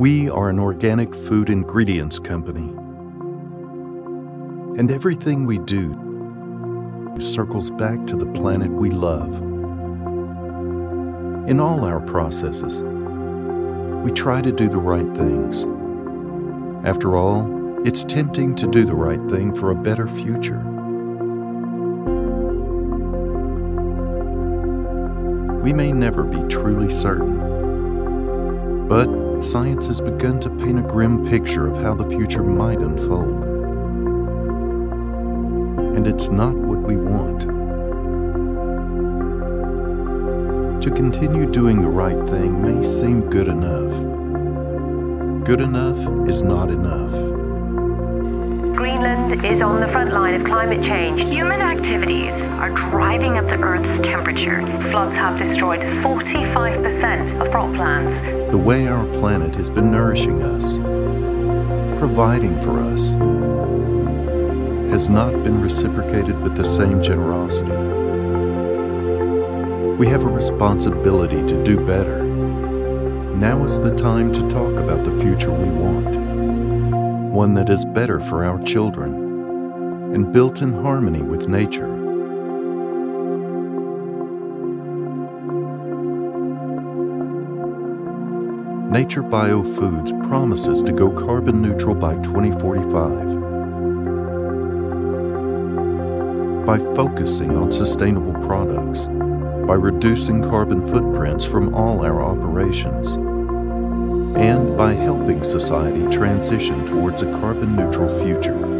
We are an organic food ingredients company. And everything we do circles back to the planet we love. In all our processes, we try to do the right things. After all, it's tempting to do the right thing for a better future. We may never be truly certain, but science has begun to paint a grim picture of how the future might unfold. And it's not what we want. To continue doing the right thing may seem good enough. Good enough is not enough. Greenland is on the front line of climate change. Human activities are driving up the Earth's temperature. Floods have destroyed 45% of croplands. The way our planet has been nourishing us, providing for us, has not been reciprocated with the same generosity. We have a responsibility to do better. Now is the time to talk about the future we want. One that is better for our children and built in harmony with nature. Nature Biofoods promises to go carbon neutral by 2045. by focusing on sustainable products, by reducing carbon footprints from all our operations, and by helping society transition towards a carbon neutral future.